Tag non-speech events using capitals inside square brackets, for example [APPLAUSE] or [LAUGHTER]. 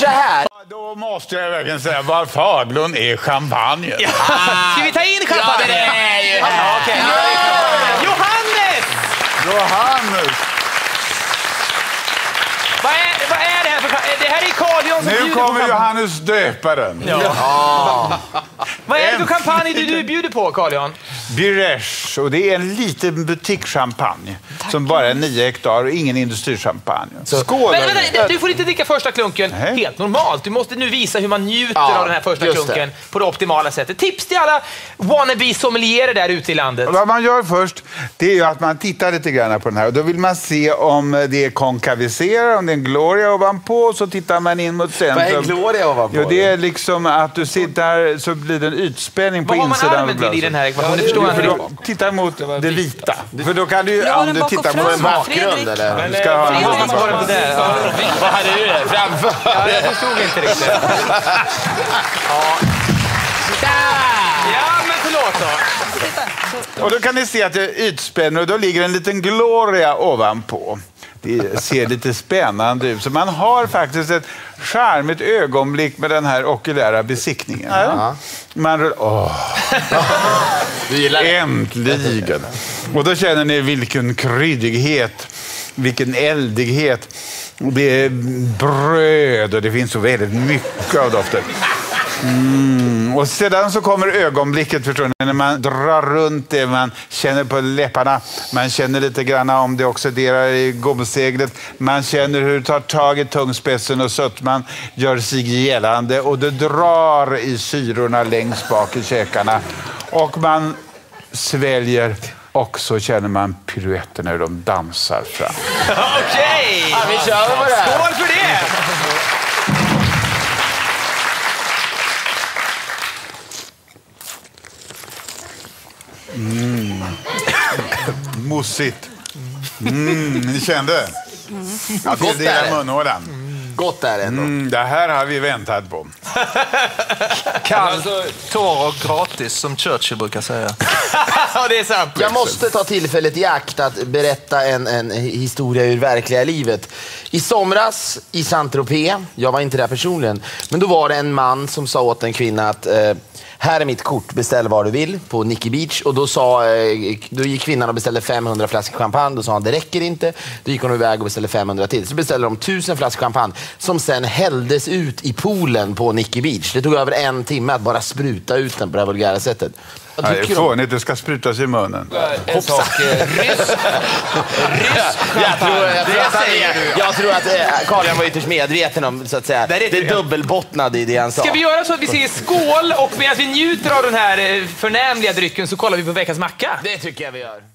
Så här. Då måste jag verkligen säga vad Faglund är champagne. Ska vi ta in champagne? det är ju- Ja. Johannes! Johannes! Vad är, vad är det här för? Det här är Carl som Nu kommer. Johannes döparen. Vad är det för champagne du, du bjuder på, Carl Jan? Biresh, och det är en liten butikschampagne som bara är 9 hektar och ingen industrichampagne. Skål! Men, vänta, du får inte dricka första klunken Nej. helt normalt. Du måste nu visa hur man njuter Ja, av den här första just det. klunken på det optimala sättet. Tips till alla wannabe sommelierer där ute i landet. Vad man gör först, det är ju att man tittar lite grann på den här och då vill man se om det är konkaviserar, om det är en gloria ovanpå och så tittar man in mot centrum. Vad är gloria ovanpå? Jo, det är liksom att du sitter så blir det en ytspänning på Vad har man insidan av armen till i den här ekvationen? Förstår jag inte. då, titta mot det vita. För då kan du ju, om du tittar på en Bakgrund eller? Du ska ha en var det. Ja. Vad hade du det? Framför? Ja, jag förstod inte riktigt. [LAUGHS] Ja, men förlåt då. Och då kan ni se att det är ytspänning och då ligger en liten gloria ovanpå. Det ser lite spännande ut. Så man har faktiskt ett charmigt ögonblick med den här okulära besiktningen. Man, rör- åh, [LAUGHS] äntligen! Och då känner ni vilken kryddighet, vilken eldighet. Det är bröd och det finns så väldigt mycket av doften. Mm. Och sedan så kommer ögonblicket, förstår ni, när man drar runt det, man känner på läpparna, man känner lite grann om det oxiderar i gomseglet, man känner hur det tar tag i tungspetsen och sötman gör sig gällande och det drar i syrorna längst bak i käkarna. Och man sväljer och så känner man piruetterna hur de dansar fram. [LAUGHS] Okej! Ja, vi kör på det här. Det! Mossigt. Mm, ni kände? Ja, gott det är är det. munhålan. Gott är det ändå. Mm, det här har vi väntat på. [LAUGHS] Kall, torr och gratis, som Churchill brukar säga. [LAUGHS] Ja, det är sant. Jag måste ta tillfället i akt att berätta en, en historia ur verkliga livet. I somras i Saint-Tropez, jag var inte där personligen, men då var det en man som sa åt en kvinna att eh, här är mitt kort, beställ vad du vill på Nicky Beach. Och då, sa, eh, då gick kvinnan och beställde 500 flaskor champagne. Då sa han det räcker inte. Då gick hon iväg och beställde 500 till. Så beställde de 1000 flaskor champagne som sen hälldes ut i poolen på Nicky Beach. Det tog över en timme att bara spruta ut den på det här vulgära sättet. Ja, det är fånigt, det ska sprutas i munnen. En sak. [LAUGHS] Rysk. Jag tror, jag tror att, jag tror att Carl var ytterst medveten om så att säga, Nej, det det, dubbelbottnade i det han sa. Ska vi göra så att vi säger skål och medan vi njuter av den här eh, förnämliga drycken så kollar vi på veckans macka? Det tycker jag vi gör.